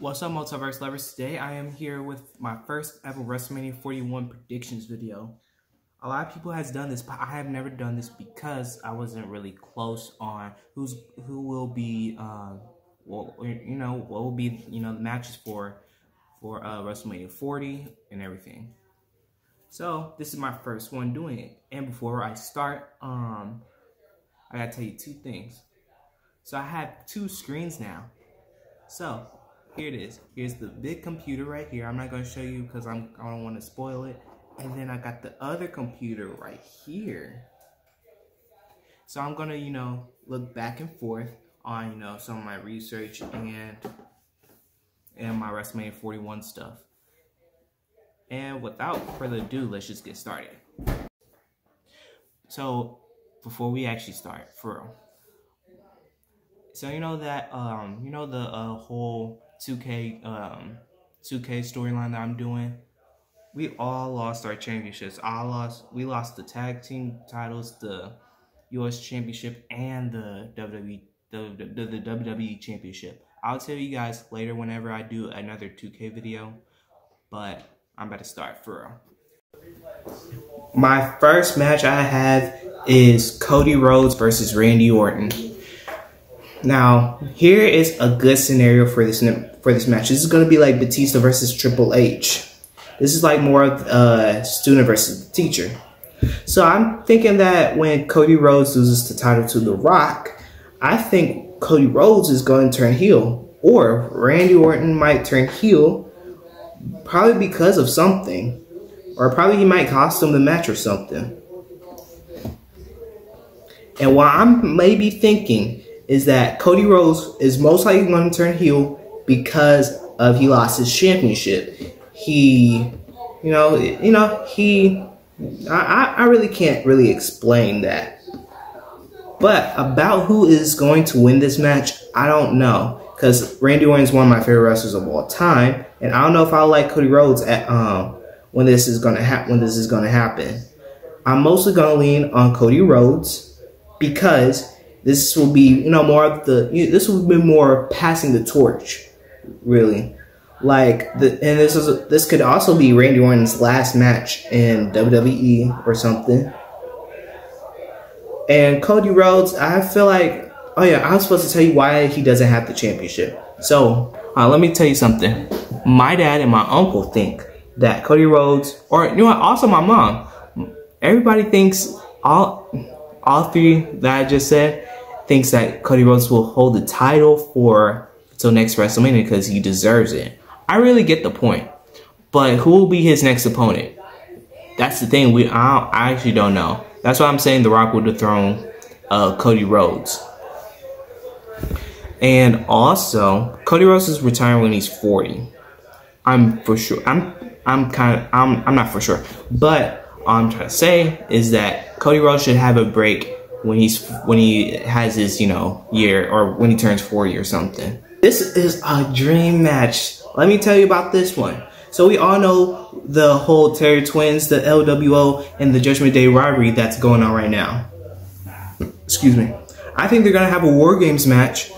What's up, Multiverse lovers? Today I am here with my first ever WrestleMania 41 predictions video. A lot of people has done this, but I have never done this because I wasn't really close on who's who will be, uh, well, you know, what will be, you know, the matches for for uh, WrestleMania 40 and everything. So this is my first one doing it. And before I start, um, I gotta tell you two things. So I have two screens now. So here it is. Here's the big computer right here. I'm not gonna show you because I'm I don't want to spoil it. And then I got the other computer right here. So I'm gonna, you know, look back and forth on, you know, some of my research and and my WrestleMania 41 stuff. And without further ado, let's just get started. So before we actually start, for real. So you know that um you know the uh, whole 2K um 2K storyline that I'm doing. We all lost our championships. I lost. We lost the tag team titles, the U.S. Championship, and the WWE the, the, the WWE Championship. I'll tell you guys later whenever I do another 2K video, but I'm about to start for real. My first match I have is Cody Rhodes versus Randy Orton. Now, here is a good scenario for this for this match. This is going to be like Batista versus Triple H. This is like more of a student versus teacher. So I'm thinking that when Cody Rhodes loses the title to The Rock, I think Cody Rhodes is going to turn heel, or Randy Orton might turn heel, probably because of something, or probably he might cost him the match or something. And while I'm maybe thinking is that Cody Rhodes is most likely going to turn heel because of he lost his championship. He, you know, you know, he, I, I really can't really explain that. But about who is going to win this match, I don't know. Because Randy Orton is one of my favorite wrestlers of all time, and I don't know if I like Cody Rhodes at um when this is gonna happen. When this is gonna happen, I'm mostly gonna lean on Cody Rhodes because this will be, you know, more of the, this will be more passing the torch, really. Like, the, and this is, this could also be Randy Orton's last match in WWE or something. And Cody Rhodes, I feel like, oh yeah, I was supposed to tell you why he doesn't have the championship. So, uh, let me tell you something. My dad and my uncle think that Cody Rhodes, or you know what, also my mom, everybody thinks all all three that I just said thinks that Cody Rhodes will hold the title for until next WrestleMania because he deserves it. I really get the point, but who will be his next opponent? That's the thing. We I, I actually don't know. That's why I'm saying The Rock would dethrone uh, Cody Rhodes. And also, Cody Rhodes is retiring when he's 40. I'm for sure. I'm I'm kind of I'm I'm not for sure, but all I'm trying to say is that Cody Rhodes should have a break when he's when he has his you know year or when he turns 40 or something. This is a dream match. Let me tell you about this one. So we all know the whole Terror Twins the lwo and the judgment day rivalry that's going on right now. Excuse me. I think they're gonna have a war games match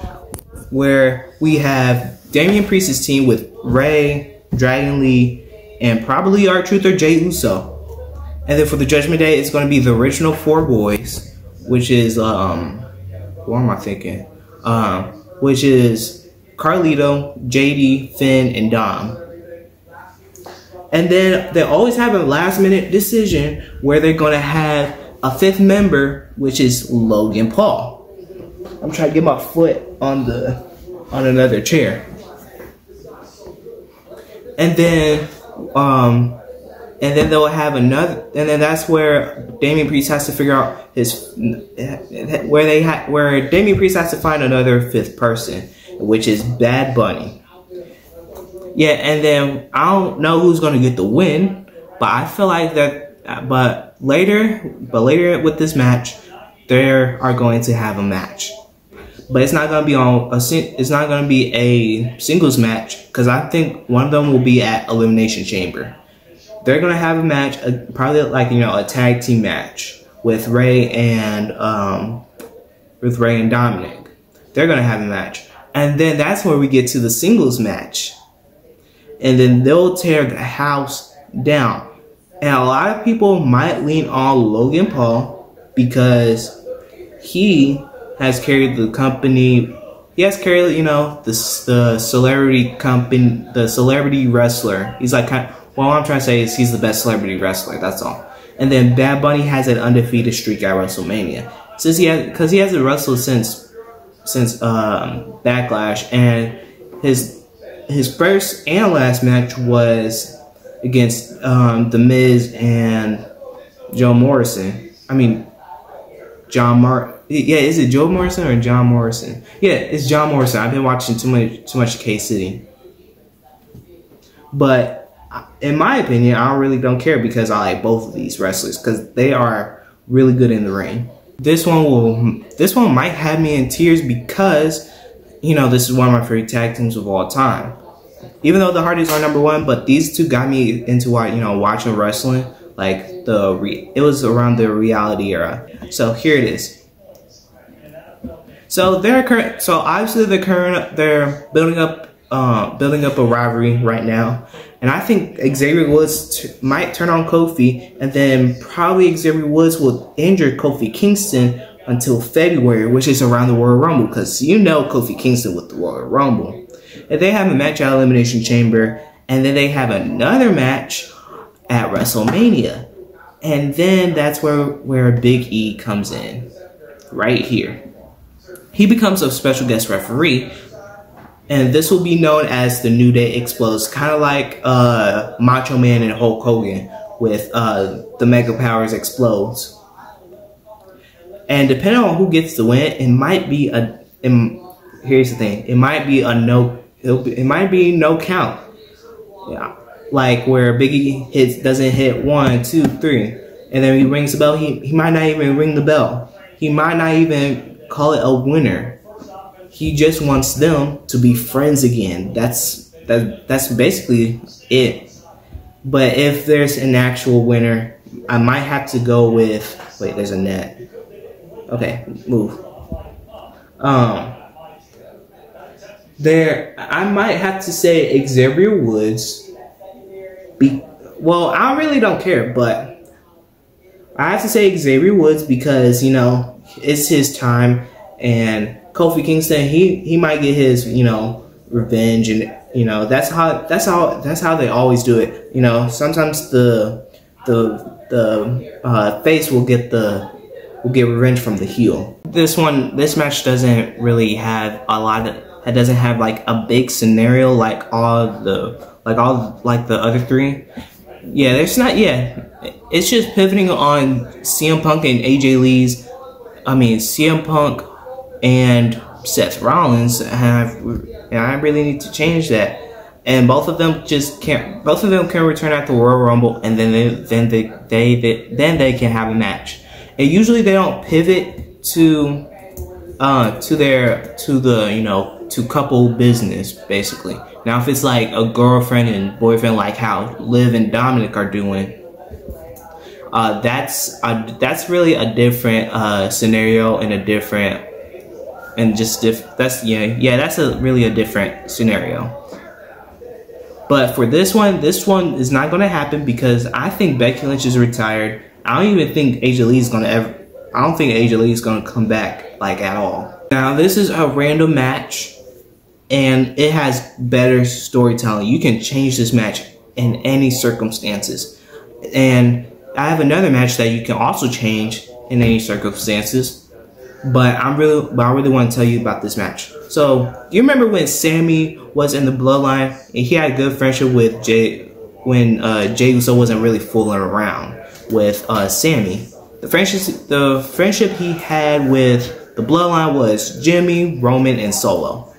where we have Damian Priest's team with Rey Dragon Lee, and probably R-Truth or Jey Uso. And then for the Judgment Day, it's going to be the original four boys which is um, what am I thinking? Um, which is Carlito, JD, Finn, and Dom. And then they always have a last minute decision where they're gonna have a fifth member, which is Logan Paul. I'm trying to get my foot on the on another chair. And then um and then they'll have another, and then that's where Damian Priest has to figure out his where they ha, where Damian Priest has to find another fifth person, which is Bad Bunny. Yeah, and then I don't know who's gonna get the win, but I feel like that. But later, but later with this match, they are going to have a match, but it's not gonna be on a. It's not gonna be a singles match because I think one of them will be at Elimination Chamber they're gonna have a match, probably like you know a tag team match with Ray and um, with Ray and Dominic. They're gonna have a match, And then that's where we get to the singles match. And then they'll tear the house down. And a lot of people might lean on Logan Paul because he has carried the company. He has carried, you know, the, the celebrity company, the celebrity wrestler. He's like, well, I'm trying to say is he's the best celebrity wrestler. That's all. And then Bad Bunny has an undefeated streak at WrestleMania. Since he has, because he hasn't wrestled since since um, Backlash, and his his first and last match was against um, The Miz and Joe Morrison. I mean, John Mar. Yeah, is it Joe Morrison or John Morrison? Yeah, it's John Morrison. I've been watching too much too much K City, but in my opinion, I really don't care because I like both of these wrestlers because they are really good in the ring. This one will, this one might have me in tears because, you know, this is one of my favorite tag teams of all time. Even though the Hardys are number one, but these two got me into you know watching wrestling. Like the re- it was around the reality era. So here it is. So they're current. So obviously they're current. They're building up, uh, building up a rivalry right now. And I think Xavier Woods might turn on Kofi, and then probably Xavier Woods will injure Kofi Kingston until February, which is around the Royal Rumble, because you know Kofi Kingston with the Royal Rumble. And they have a match at Elimination Chamber, and then they have another match at WrestleMania. And then that's where, where Big E comes in, right here. He becomes a special guest referee, and this will be known as the New Day Explodes, kind of like uh, Macho Man and Hulk Hogan with uh, the Mega Powers Explodes. And depending on who gets the win, it might be a. It, here's the thing: it might be a no. It might be no count. Yeah, like where Biggie hits doesn't hit one, two, three, and then he rings the bell. He he might not even ring the bell. He might not even call it a winner he just wants them to be friends again. That's that that's basically it. But if there's an actual winner, I might have to go with wait, there's a net. Okay, move. Um there I might have to say Xavier Woods be well, I really don't care, but I have to say Xavier Woods because, you know, it's his time and Kofi Kingston, he he might get his you know revenge, and you know that's how that's how that's how they always do it. You know, sometimes the the the uh, face will get the will get revenge from the heel. This one, this match doesn't really have a lot of. It doesn't have like a big scenario like all the like all like the other three. Yeah, there's not. Yeah, it's just pivoting on CM Punk and AJ Lee's. I mean, CM Punk and Seth Rollins have and I really need to change that. And both of them just can't. Both of them can return at the Royal Rumble, and then they, then they, they, they then they can have a match. And usually they don't pivot to uh to their to the you know to couple business basically. Now if it's like a girlfriend and boyfriend like how Liv and Dominic are doing, uh, that's a, that's really a different uh, scenario and a different and just diff that's yeah yeah that's a really a different scenario. But for this one this one is not going to happen because i think becky lynch is retired. I don't even think AJ Lee is going to ever i don't think AJ Lee is going to come back like at all. Now this is a random match and it has better storytelling. You can change this match in any circumstances. And i have another match that you can also change in any circumstances but I'm really, but I really want to tell you about this match. So you remember when Sami was in the Bloodline and he had a good friendship with Jey when uh, Jey Uso wasn't really fooling around with uh, Sami. The friendship, the friendship he had with the Bloodline was Jimmy, Roman, and Solo.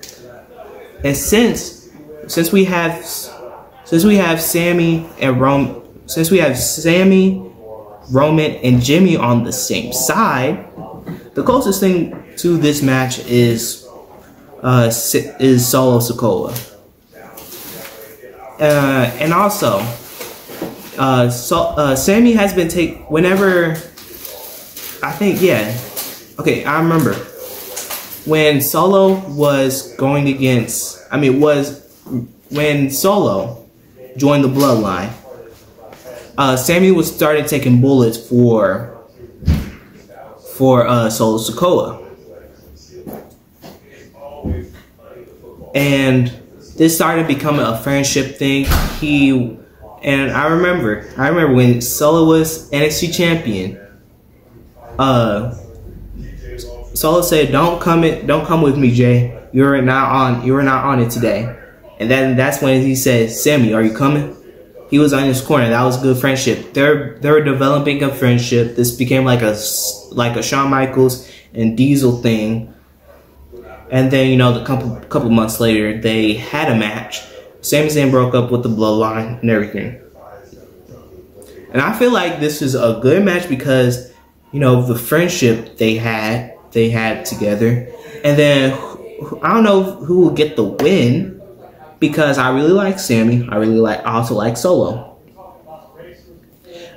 And since since we have since we have Sami and Rome, since we have Sami, Roman, and Jimmy on the same side, the closest thing to this match is uh, is Solo Sikoa. Uh, and also, uh, so, uh, Sami has been take whenever I think yeah, okay, I remember when Solo was going against, I mean, was when Solo joined the Bloodline, uh, Sami was started taking bullets for for uh, Solo Sikoa, and this started becoming a friendship thing. He and I remember, I remember when Solo was NXT champion. Uh, Solo said, "Don't come it, don't come with me, Jey. You're not on, you're not on it today." And then that's when he said, "Sami, are you coming?" He was on his corner. That was good friendship. They're they're developing a friendship. This became like a like a Shawn Michaels and Diesel thing. And then you know, the couple couple months later, they had a match. Sami Zayn broke up with the Bloodline and everything. And I feel like this is a good match because you know the friendship they had they had together. And then I don't know who will get the win because I really like Sami. I really like I also like Solo.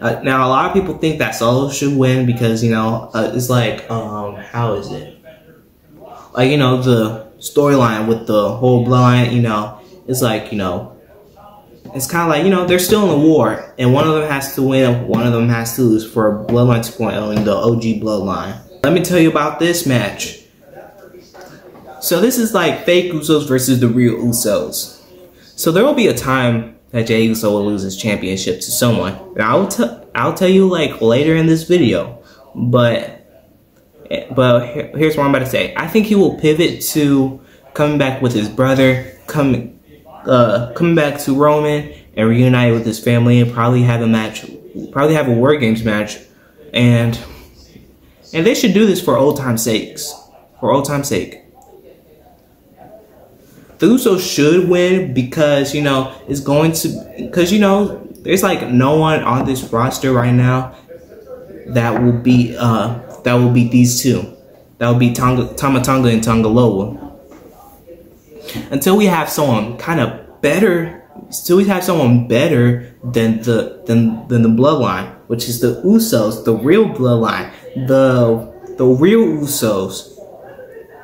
Uh, now a lot of people think that Solo should win because you know uh, it's like um how is it like you know the storyline with the whole bloodline you know it's like you know it's kind of like you know they're still in a war and one of them has to win one of them has to lose for bloodline 2.0 in the OG bloodline let me tell you about this match. So this is like fake Usos versus the real Usos. So there will be a time that Jey Uso will lose his championship to someone. And I will tell I'll tell you like later in this video. But but here's what I'm about to say. I think he will pivot to coming back with his brother, coming uh, coming back to Roman and reunite with his family and probably have a match, probably have a War Games match, and and they should do this for old time's sakes. For old time's sake. The Usos should win because, you know, it's going to, because, you know, there's like no one on this roster right now that will be, uh, that will beat these two. That will be Tonga, Tama Tonga and Tanga Loa. Until we have someone kind of better, until we have someone better than the, than, than the bloodline, which is the Usos, the real bloodline the the real Usos.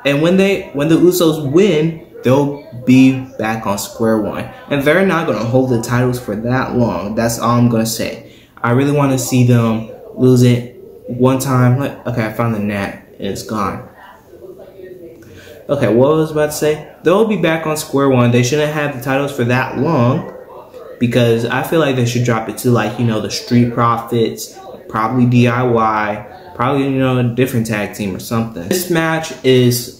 And when they when the Usos win, they'll be back on square one. And they're not gonna hold the titles for that long. That's all I'm gonna say. I really want to see them lose it one time. Okay, I found the net and it's gone. Okay, what I was about to say? They'll be back on square one. They shouldn't have the titles for that long because I feel like they should drop it to like, you know, the Street Profits, probably DIY, probably you know a different tag team or something. This match is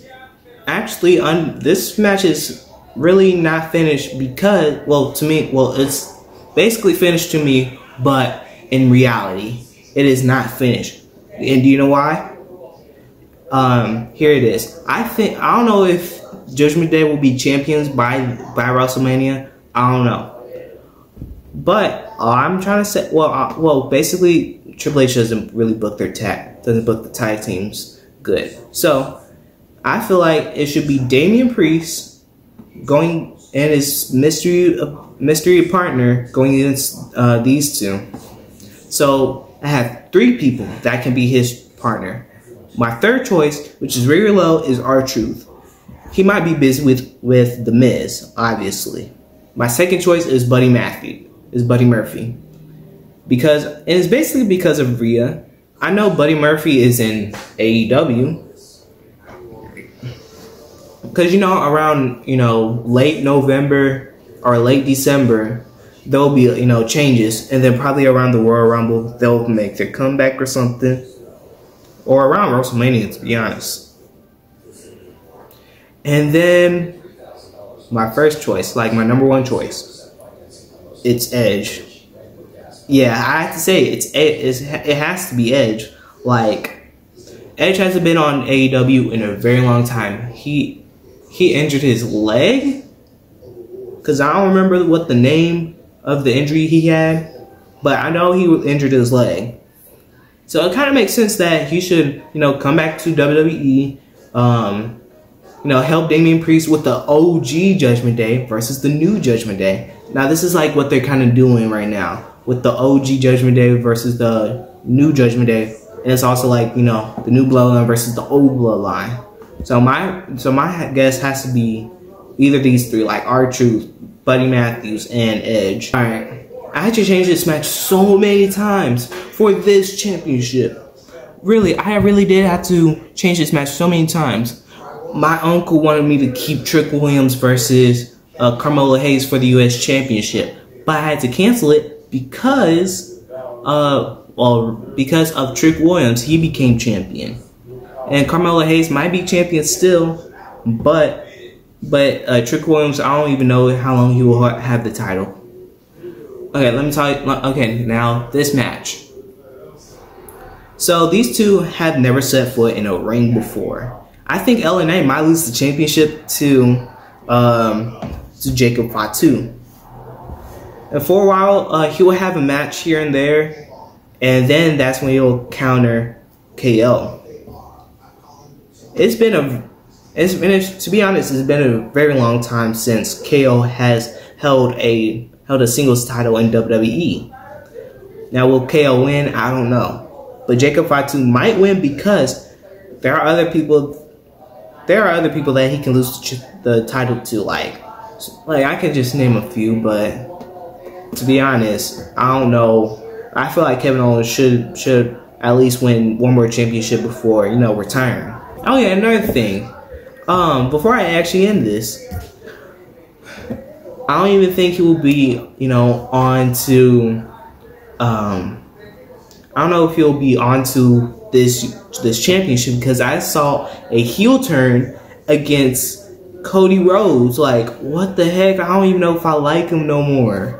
actually un this match is really not finished because well to me well it's basically finished to me but in reality it is not finished. And do you know why? Um here it is. I think i don't know if judgment day will be champions by by wrestlemania. I don't know. But uh, i'm trying to say well uh, well basically Triple H doesn't really book their tag, doesn't book the tag teams good. So I feel like it should be Damian Priest going and his mystery mystery partner going against uh, these two. So I have three people that can be his partner. My third choice, which is low, is R-Truth. He might be busy with with the Miz, obviously. My second choice is Buddy Matthew, is Buddy Murphy because and it's basically because of Rhea. I know Buddy Murphy is in AEW. Cause you know, around, you know, late November or late December, there'll be, you know, changes. And then probably around the Royal Rumble, they'll make their comeback or something. Or around WrestleMania, to be honest. And then my first choice, like my number one choice, it's Edge yeah, I have to say it's, it's it has to be Edge. Like Edge hasn't been on AEW in a very long time. He he injured his leg because I don't remember what the name of the injury he had, but I know he injured his leg. So it kind of makes sense that he should, you know, come back to WWE, um, you know, help Damian Priest with the OG Judgment Day versus the new Judgment Day. Now this is like what they're kind of doing right now with the OG Judgment Day versus the new Judgment Day. And it's also like, you know, the new bloodline versus the old bloodline. So my so my guess has to be either these three, like R-Truth, Buddy Matthews, and Edge. All right, I had to change this match so many times for this championship. Really, I really did have to change this match so many times. My uncle wanted me to keep Trick Williams versus uh, Carmelo Hayes for the U.S. Championship, but I had to cancel it because, uh, well, because of Trick Williams, he became champion, and Carmelo Hayes might be champion still, but but uh, Trick Williams, I don't even know how long he will have the title. Okay, let me tell you. Okay, now this match. So these two have never set foot in a ring before. I think LNA might lose the championship to um, to Jacob Fatu. And for a while, uh, he will have a match here and there, and then that's when he'll counter KO. It's been a it's been to be honest, it's been a very long time since KO has held a held a singles title in WWE. Now will KO win? I don't know. But Jacob Fatu might win because there are other people there are other people that he can lose the title to like like I can just name a few, but to be honest, I don't know. I feel like Kevin Owens should should at least win one more championship before, you know, retiring. Oh yeah, another thing. Um, before I actually end this, I don't even think he will be, you know, on to, um, I don't know if he'll be on to this this championship because I saw a heel turn against Cody Rhodes. Like, what the heck? I don't even know if I like him no more.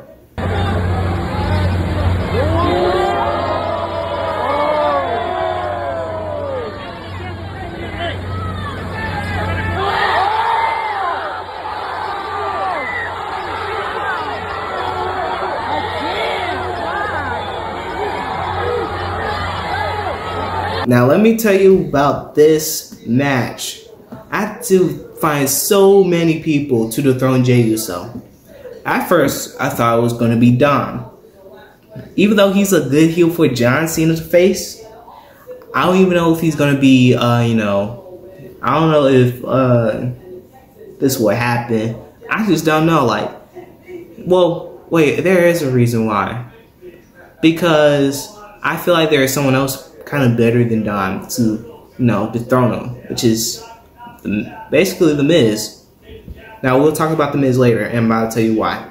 Now let me tell you about this match. I had to find so many people to dethrone Jey Uso. At first, I thought it was going to be Dom. Even though he's a good heel for John Cena to face, I don't even know if he's going to be, uh, you know, I don't know if uh, this will happen. I just don't know. Like, well, wait, there is a reason why. Because I feel like there is someone else kind of better than Dom to, you know, dethrone him, which is basically The Miz. Now, we'll talk about The Miz later, and I'll tell you why.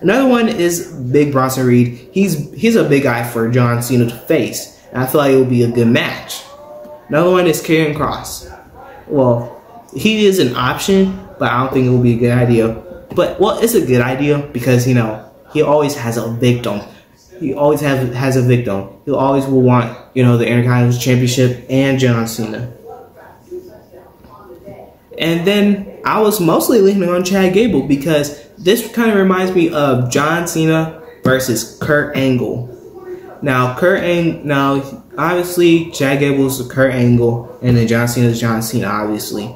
Another one is Big Bronson Reed. He's he's a big guy for John Cena to face, and I feel like it will be a good match. Another one is Karrion Kross. Well, he is an option, but I don't think it will be a good idea. But well, it's a good idea because you know he always has a victim he always has has a victim. He always will want you know the Intercontinental Championship and John Cena. And then I was mostly leaning on Chad Gable because this kind of reminds me of John Cena versus Kurt Angle. Now Kurt Angle, now obviously Chad Gable's Kurt Angle, and then John Cena is John Cena, obviously.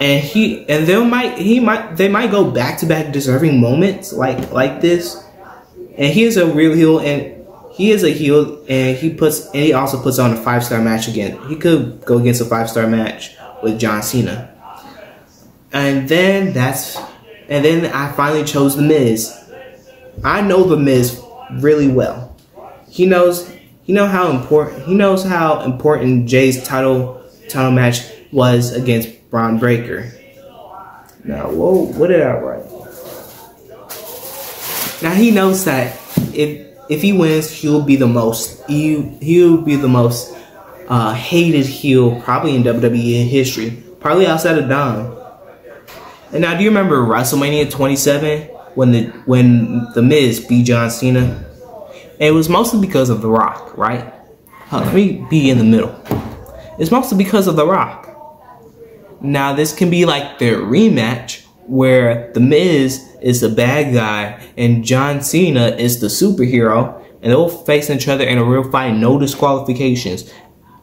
And he and they might he might they might go back to back deserving moments like like this and he is a real heel, and he is a heel, and he puts and he also puts on a five star match again. He could go against a five star match with John Cena, and then that's and then I finally chose the Miz. I know the Miz really well. He knows he know how important he knows how important Jey's title title match was against Bron Breakker. Now, whoa, what did I write? Now he knows that if if he wins, he'll be the most he he'll be the most uh, hated heel probably in WWE history, probably outside of Dom. And now, do you remember WrestleMania 27 when the when the Miz beat John Cena? And it was mostly because of The Rock, right? Huh, let me be in the middle. It's mostly because of The Rock. Now, this can be like their rematch where The Miz is the bad guy and John Cena is the superhero, and they'll face each other in a real fight, no disqualifications.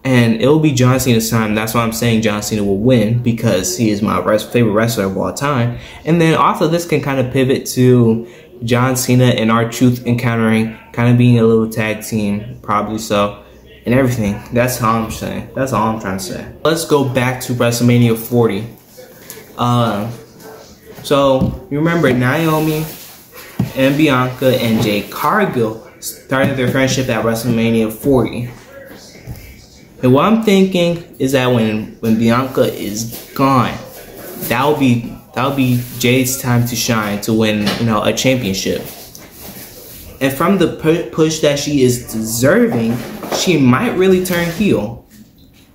And it'll be John Cena's time. That's why I'm saying John Cena will win because he is my favorite wrestler of all time. And then also this can kind of pivot to John Cena and R-Truth encountering, kind of being a little tag team, probably so. and everything. That's all I'm saying. That's all I'm trying to say. Let's go back to WrestleMania 40. Uh, so you remember Naomi and Bianca and Jade Cargill started their friendship at WrestleMania 40. And what I'm thinking is that when when Bianca is gone, that will be that will be Jade's time to shine to win, you know, a championship. And from the pu push that she is deserving, she might really turn heel.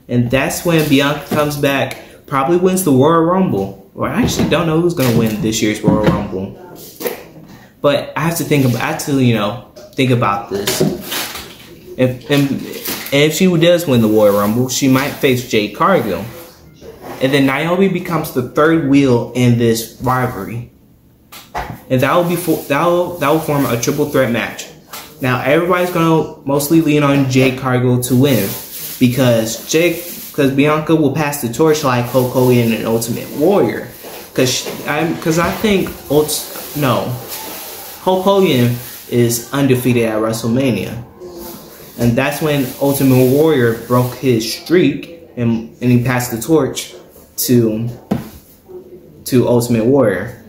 And that's when Bianca comes back, probably wins the Royal Rumble. Or I actually don't know who's gonna win this year's Royal Rumble. But I have to think about I have to, you know, think about this. If and, and if she does win the Royal Rumble, she might face Jade Cargill. And then Naomi becomes the third wheel in this rivalry. And that will be for, that will that will form a triple threat match. Now everybody's gonna mostly lean on Jade Cargill to win because Jake because Bianca will pass the torch like Hulk Hogan and Ultimate Warrior. Cause I because I think Ult no Hulk Hogan is undefeated at WrestleMania. And that's when Ultimate Warrior broke his streak and, and he passed the torch to to Ultimate Warrior.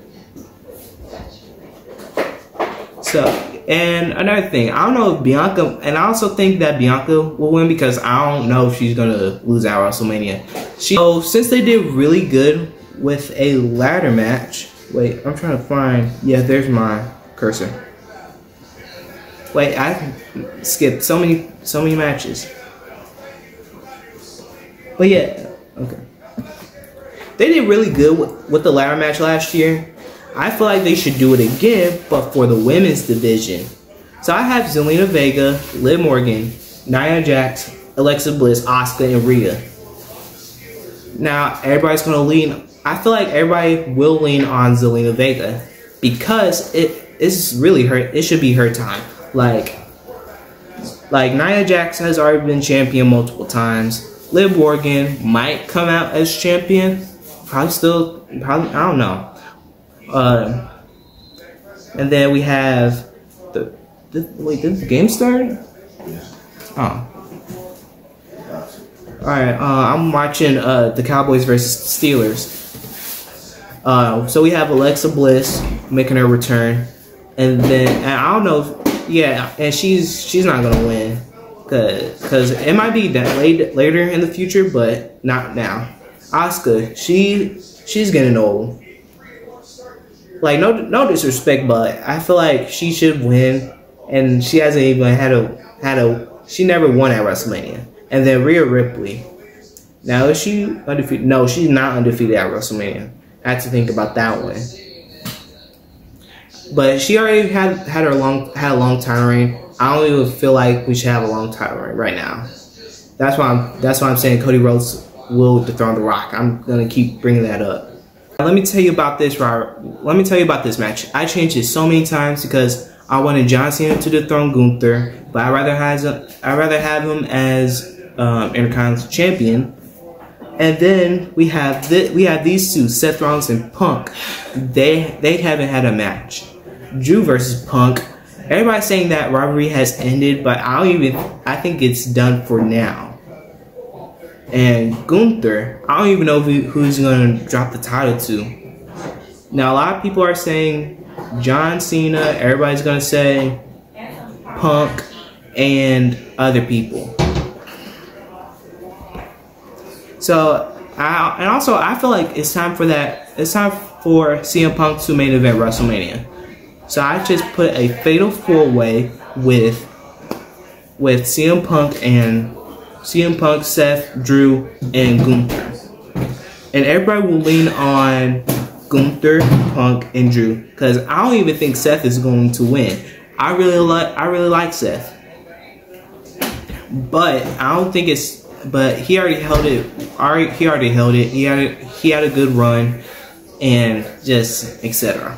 So, and another thing, I don't know if Bianca, and I also think that Bianca will win because I don't know if she's gonna lose at WrestleMania. She, so since they did really good with a ladder match, wait, I'm trying to find, yeah, there's my cursor. Wait, I skipped so many, so many matches. But yeah, okay. They did really good with, with the ladder match last year. I feel like they should do it again, but for the women's division. So I have Zelina Vega, Liv Morgan, Nia Jax, Alexa Bliss, Asuka, and Rhea. Now everybody's gonna lean. I feel like everybody will lean on Zelina Vega because it is really her. It should be her time. Like, like Nia Jax has already been champion multiple times. Liv Morgan might come out as champion. Probably still. Probably I don't know. Uh, and then we have the, the wait, did the game start? Oh. All right, uh, I'm watching uh, the Cowboys versus Steelers. Uh, so we have Alexa Bliss making her return, and then and I don't know, if, yeah, and she's she's not gonna win, cause cause it might be that late later in the future, but not now. Asuka, she she's getting old like no no disrespect, but I feel like she should win, and she hasn't even had a had a she never won at WrestleMania. And then Rhea Ripley. Now is she undefeated? No, she's not undefeated at WrestleMania. I had to think about that one. But she already had had her long had a long title reign. I don't even feel like we should have a long title reign right now. That's why I'm that's why I'm saying Cody Rhodes will dethrone The Rock. I'm gonna keep bringing that up. Let me tell you about this, Robert. Let me tell you about this match. I changed it so many times because I wanted John Cena to dethrone Gunther, but I rather has I rather have him as um, Intercontinental Champion. And then we have th we have these two, Seth Rollins and Punk. They they haven't had a match. Drew versus Punk. Everybody's saying that rivalry has ended, but I don't even. I think it's done for now. And Gunther, I don't even know who, who's going to drop the title to. Now, a lot of people are saying John Cena, everybody's going to say Punk, and other people. So, I, and also, I feel like it's time for that. It's time for CM Punk to main event WrestleMania. So I just put a fatal four way with with CM Punk and CM Punk, Seth, Drew, and Gunther. And everybody will lean on Gunther, Punk, and Drew because I don't even think Seth is going to win. I really like I really like Seth, but I don't think it's. But he already held it. Already, he already held it. He had a, he had a good run, and just etc.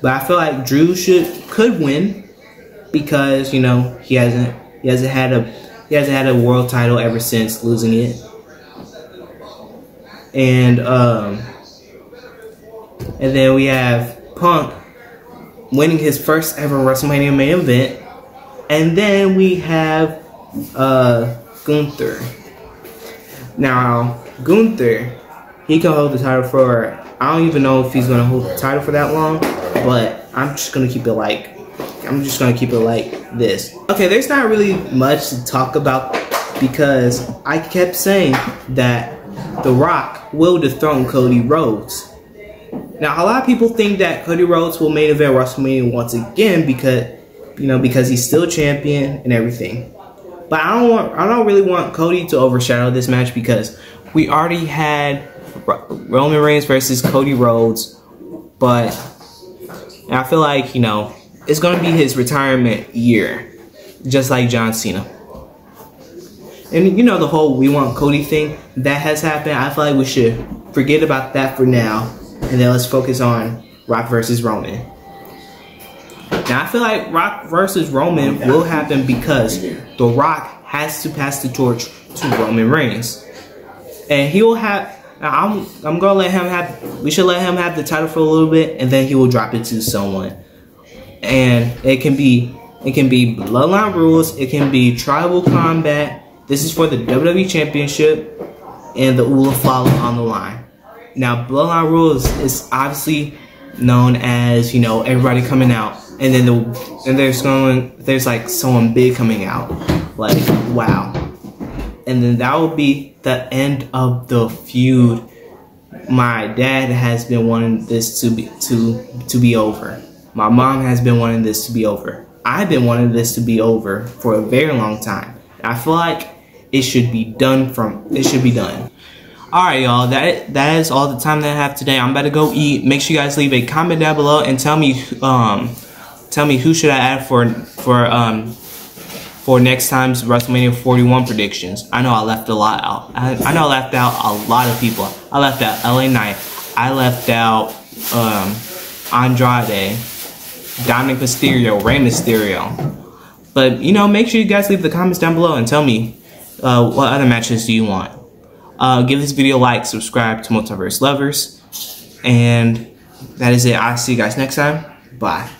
But I feel like Drew should could win because you know he hasn't he hasn't had a he hasn't had a world title ever since losing it. And um, and then we have Punk winning his first ever WrestleMania main event. And then we have uh, Gunther. Now, Gunther, he can hold the title for, I don't even know if he's going to hold the title for that long, but I'm just going to keep it like, I'm just going to keep it like this. Okay, there's not really much to talk about because I kept saying that The Rock will dethrone Cody Rhodes. Now, a lot of people think that Cody Rhodes will main event WrestleMania once again because, you know, because he's still champion and everything. But I don't want, I don't really want Cody to overshadow this match because we already had Roman Reigns versus Cody Rhodes, but I feel like you know it's gonna be his retirement year, just like John Cena. And you know the whole we want Cody thing that has happened. I feel like we should forget about that for now, and then let's focus on Rock versus Roman. Now I feel like Rock versus Roman will happen because The Rock has to pass the torch to Roman Reigns, and he will have. I'm I'm gonna let him have. We should let him have the title for a little bit, and then he will drop it to someone. And it can be it can be Bloodline Rules. It can be Tribal Combat. This is for the WWE Championship, and the Ula Fala on the line. Now Bloodline Rules is obviously known as you know everybody coming out and then the and there's going there's like someone big coming out. Like wow. And then that will be the end of the feud. My dad has been wanting this to be to to be over. My mom has been wanting this to be over. I've been wanting this to be over for a very long time. I feel like it should be done from it should be done. All right y'all. That that is all the time that i have today. I'm about to go eat. Make sure you guys leave a comment down below and tell me um tell me who should I add for for um for next time's WrestleMania 41 predictions. I know I left a lot out. I, I know I left out a lot of people. I left out LA Knight. I left out um, Andrade, Dominic Mysterio, Rey Mysterio. But you know, make sure you guys leave the comments down below and tell me uh, what other matches do you want. Uh, give this video a like, subscribe to Multiverse Lovers, and that is it. I'll see you guys next time. Bye.